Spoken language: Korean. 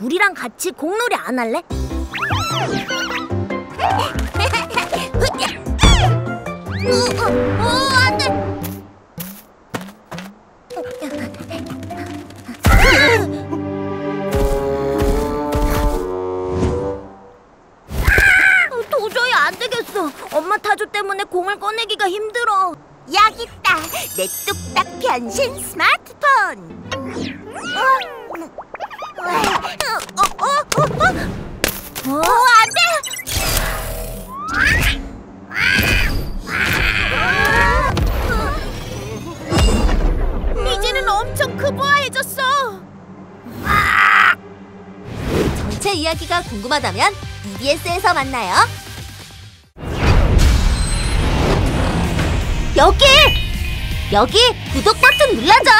우리랑 같이 공놀이 안 할래? 도저히 안 되겠어. 엄마 타조 때문에 공을 꺼내기가 힘들어. 여기 있다. 내 뚝딱 변신 스마트폰. 어, 어, 어, 어? 어, 안 돼. 이제는 엄청 크보아해졌어. 전체 이야기가 궁금하다면 EBS에서 만나요. 여기! 여기 구독 버튼 눌러줘!